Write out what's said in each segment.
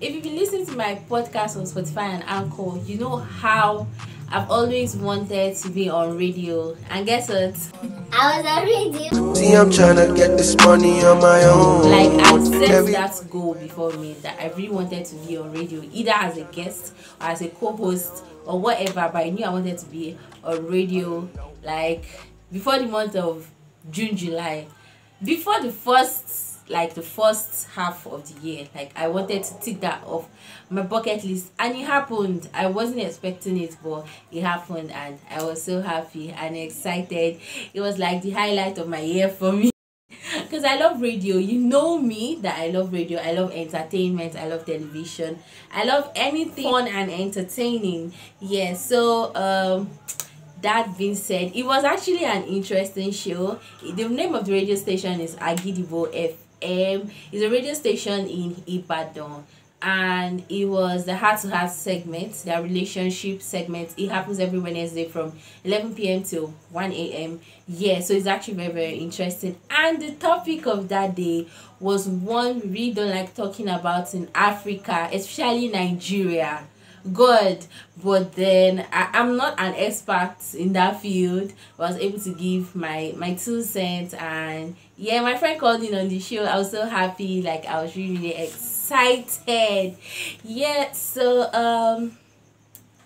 if you've been listening to my podcast on Spotify and Anchor, you know how I've always wanted to be on radio. And guess what? I was on radio. See, I'm trying to get this money on my own. Like I set Every- that goal before me that I really wanted to be on radio, either as a guest or as a co-host or whatever. But I knew I wanted to be on radio like before the month of June, July, before the first like the first half of the year. Like I wanted to tick that off my bucket list, and it happened. I wasn't expecting it, but it happened, and I was so happy and excited. It was like the highlight of my year for me because I love radio. You know me that I love radio. I love entertainment. I love television. I love anything fun and entertaining. Yeah. So um, that being said, it was actually an interesting show. The name of the radio station is Agidigbo FM. It's a radio station in Ibadan. And it was the heart to heart segment, their relationship segment. It happens every Wednesday from 11 p.m. to 1 a.m. Yeah, so it's actually very, very interesting. And the topic of that day was one we really don't like talking about in Africa, especially Nigeria good but then I, i'm not an expert in that field. I was able to give my my two cents and yeah my friend called in on the show. I was so happy. Like i was really, really excited. Yeah so um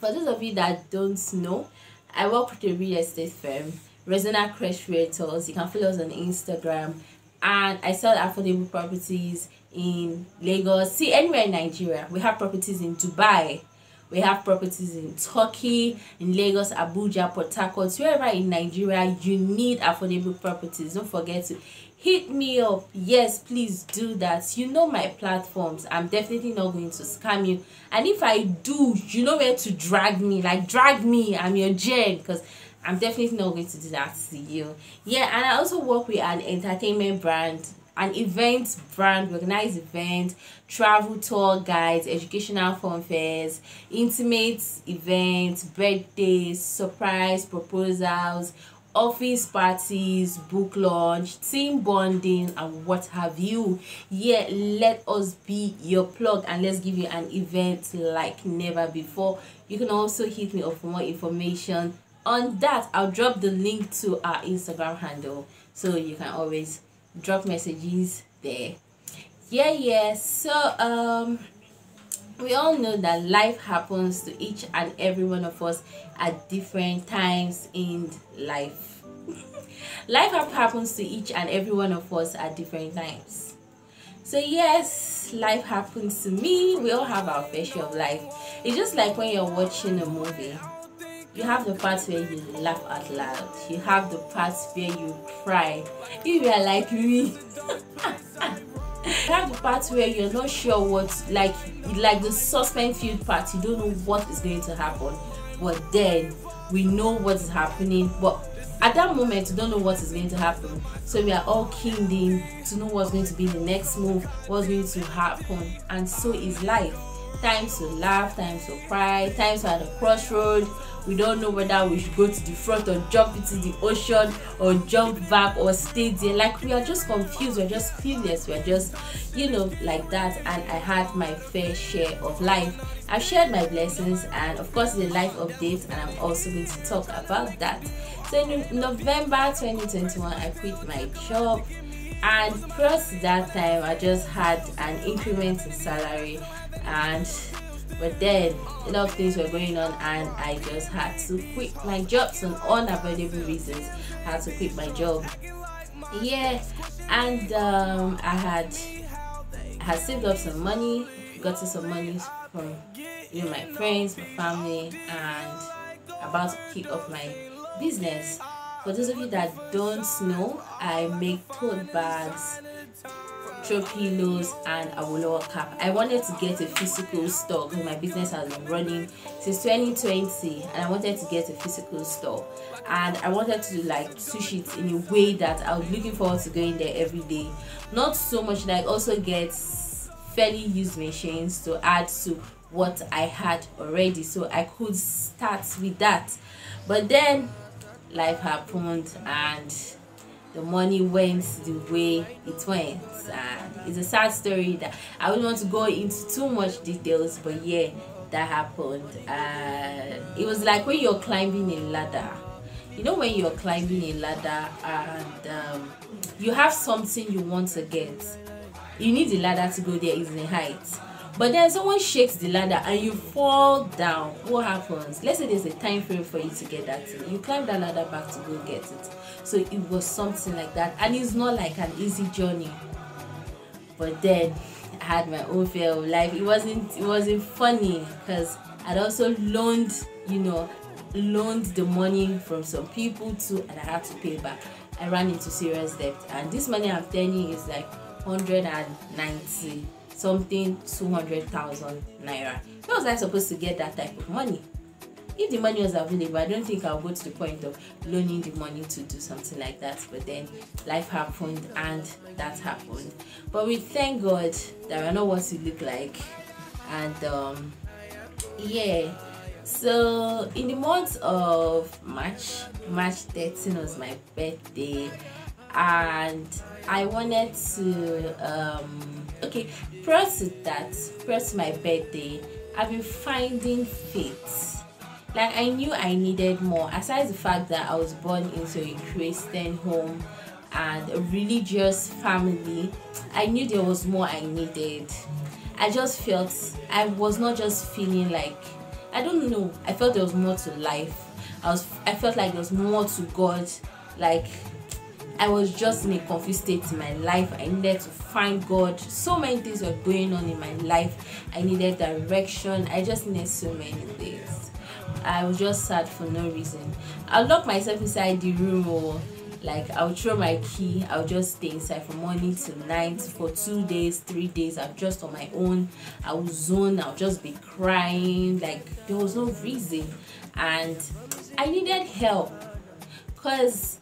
for those of you that don't know i work with a real estate firm resona crest realtors. You can follow us on instagram. And i sell affordable properties in lagos see anywhere in nigeria. We have properties in dubai we have properties in turkey in lagos abuja port harcourt wherever in nigeria you need affordable properties. Don't forget to hit me up. Yes please do that. You know my platforms. I'm definitely not going to scam you. And if i do you know where to drag me. Like drag me. I'm your jen because i'm definitely not going to do that to you. Yeah and i also work with an entertainment brand an event brand organized event travel tour guides educational fun fairs intimate events birthdays surprise proposals office parties book launch team bonding and what have you. Yeah let us be your plug and let's give you an event like never before. You can also hit me up for more information on that. I'll drop the link to our instagram handle so you can always drop messages there. Yeah yeah so um we all know that life happens to each and every one of us at different times in life. Life happens to each and every one of us at different times. So yes life happens to me. We all have our fair share of life. It's just like when you're watching a movie you have the parts where you laugh out loud. You have the parts where you cry. If you are like me. You have the part where you're not sure what like like the suspense filled part. You don't know what is going to happen. But then we know what is happening. But at that moment you don't know what is going to happen. So we are all keened in to know what's going to be the next move what's going to happen. And so is life times to laugh times to cry times at a crossroad we don't know whether we should go to the front or jump into the ocean or jump back or stay there. Like we are just confused we're just clueless we're just you know like that. And i had my fair share of life. I've shared my blessings and of course the life update. And i'm also going to talk about that. So in november 2021 i quit my job. And plus that time i just had an increment in salary and but then a lot of things were going on and i just had to quit my job for unavoidable reasons. I had to quit my job. Yeah and um i had I had saved up some money gotten some money from you know my friends my family and about to kick off my business. For those of you that don't know i make tote bags throw pillows and a lower cap. I wanted to get a physical store because my business has been running since 2020 and i wanted to get a physical store and i wanted to like switch it in a way that i was looking forward to going there every day. Not so much that i also get fairly used machines to add to what i had already so i could start with that. But then life happened and the money went the way it went. And it's a sad story that i don't want to go into too much details but yeah that happened. Uh, it was like when you're climbing a ladder. You know when you're climbing a ladder and um, you have something you want to get. You need the ladder to go there is the height but then someone shakes the ladder and you fall down. What happens? Let's say there's a time frame for you to get that thing. You climb that ladder back to go get it. So it was something like that. And it's not like an easy journey. But then i had my own fear of life. It wasn't it wasn't funny because i'd also loaned you know loaned the money from some people too and i had to pay back. I ran into serious debt. And this money i'm telling you is like 190 something 200,000 naira. How was I supposed to get that type of money? If the money was available, I don't think I'll go to the point of loaning the money to do something like that. But then life happened and that happened. But we thank God that we're not what we look like. And um, yeah, so in the month of March, March 13 was my birthday, and I wanted to um, okay prior to that prior to my birthday i've been finding faith. Like i knew i needed more. Aside the fact that i was born into a christian home and a religious family i knew there was more i needed. I just felt i was not just feeling like i don't know i felt there was more to life. I was i felt like there was more to god. Like I was just in a confused state in my life. I needed to find God. So many things were going on in my life. I needed direction. I just needed so many things. I was just sad for no reason. I'll lock myself inside the room or like I'll throw my key, I'll just stay inside from morning to night for two days, three days. I'm just on my own. I will zone, I'll just be crying. Like there was no reason. And I needed help. Cause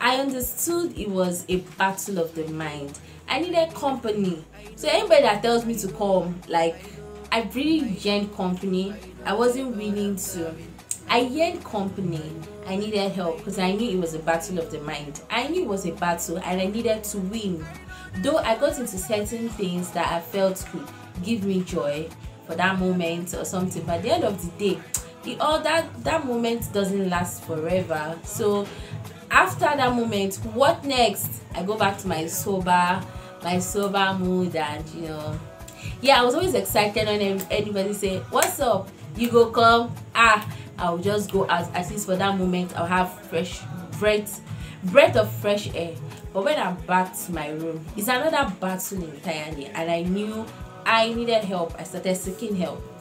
I understood it was a battle of the mind. I needed company. So anybody that tells me to come, like I really yearned company. I wasn't willing to. I yearned company. I needed help because I knew it was a battle of the mind. I knew it was a battle and I needed to win. Though I got into certain things that I felt could give me joy for that moment or something, but at the end of the day, the all that that moment doesn't last forever. So after that moment what next? I go back to my sober my sober mood and you know. Yeah i was always excited when anybody say what's up? You go come? Ah i'll just go out at least for that moment i'll have fresh breath breath of fresh air. But when i'm back to my room it's another battle entirely and i knew i needed help. I started seeking help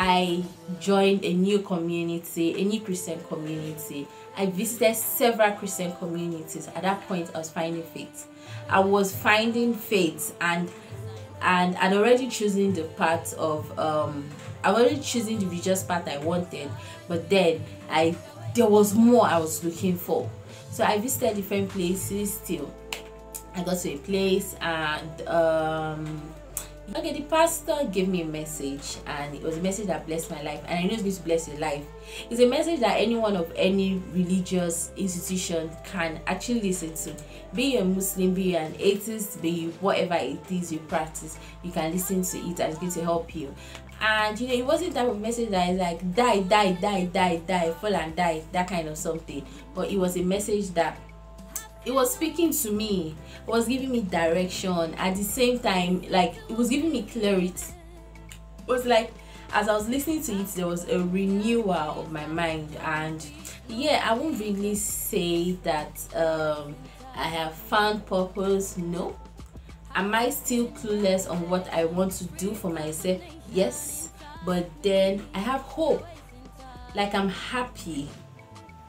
i joined a new community a new christian community I visited several Christian communities. At that point, I was finding faith. I was finding faith and and I'd already choosing the path of um I already choosing the religious path I wanted, but then I there was more I was looking for. So I visited different places still. I got to a place and um okay the pastor gave me a message and it was a message that blessed my life and i know it's going to bless your life. It's a message that anyone of any religious institution can actually listen to. Be you a muslim be you an atheist be you whatever it is you practice you can listen to it and it's going to help you. And you know it wasn't that message that is like die die die die die fall and die that kind of something but it was a message that it was speaking to me it was giving me direction. At the same time like it was giving me clarity. It was like as i was listening to it there was a renewal of my mind. And yeah i won't really say that um i have found purpose. No. Am i still clueless on what i want to do for myself? Yes. But then i have hope. Like i'm happy.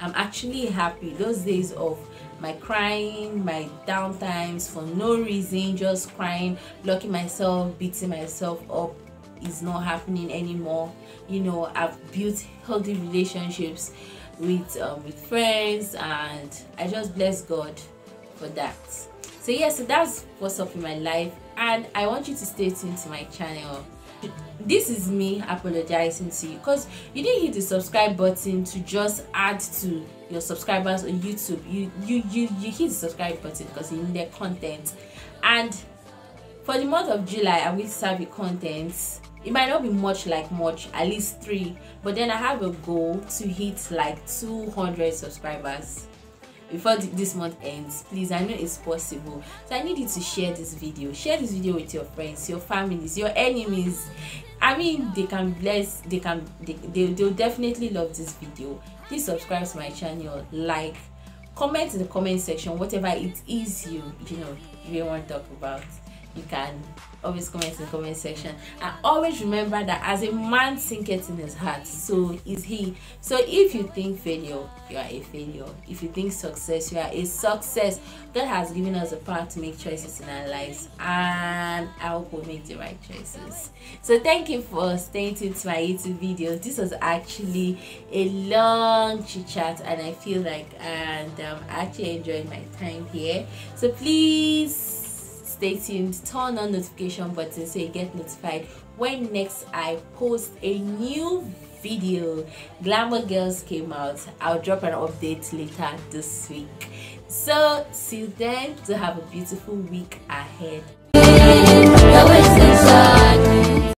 I'm actually happy. Those days of my crying my downtimes for no reason just crying locking myself beating myself up is not happening anymore. You know i've built healthy relationships with um, with friends and i just bless god for that. So yeah so that's what's up in my life and i want you to stay tuned to my channel this is me apologizing to you because you didn't hit the subscribe button to just add to your subscribers on youtube. You you you, you hit the subscribe button because you need content. And for the month of july i will serve you content. It might not be much like much at least three but then i have a goal to hit like 200 subscribers before this month ends please i know it's possible. So i need you to share this video. Share this video with your friends your families your enemies. I mean they can bless they can they, they, they'll definitely love this video. Please subscribe to my channel like comment in the comment section whatever it is you you know you want to talk about you can always comment in the comment section. And always remember that as a man thinketh in his heart so is he. So if you think failure you are a failure. If you think success you are a success. God has given us the power to make choices in our lives and i hope we make the right choices. So thank you for staying tuned to my youtube videos this was actually a long chit chat and i feel like and um, actually enjoyed my time here. So please stay tuned turn on notification button so you get notified when next i post a new video. Glamour girls came out. I'll drop an update later this week. So till then to have a beautiful week ahead